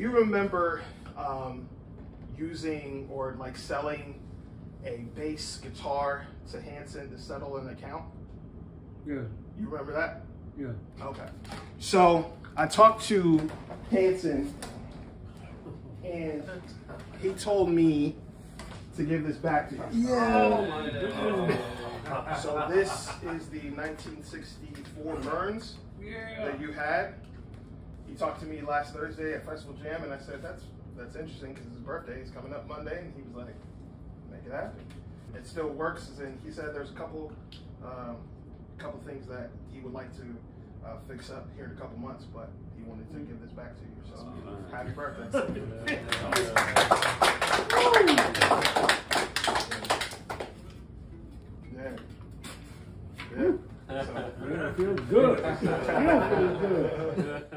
You remember um, using or like selling a bass guitar to Hanson to settle an account? Yeah, You remember that? yeah. Okay. So I talked to Hanson, and he told me to give this back to you. Yeah. So this is the 1964 Burns that you had he talked to me last Thursday at Festival Jam, and I said, that's that's interesting because his birthday is coming up Monday, and he was like, make it happen. It still works, and he said there's a couple, um, couple things that he would like to uh, fix up here in a couple months, but he wanted to give this back to you. So uh, happy birthday! yeah. yeah. Good. You good.